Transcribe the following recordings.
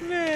Man.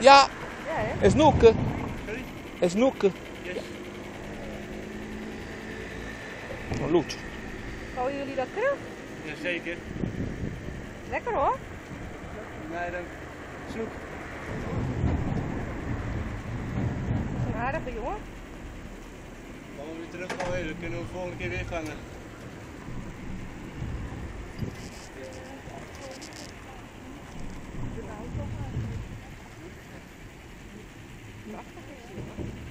Ja. Ja, hè? Is snoeken. Sorry? Snoeken. Yes. Oh, Loet. Houden jullie dat terug? Jazeker. Lekker hoor. Nee, dan Snoek. Dat is een aardige jongen. Komen we weer terug dan kunnen we de volgende keer weer gaan. すごい。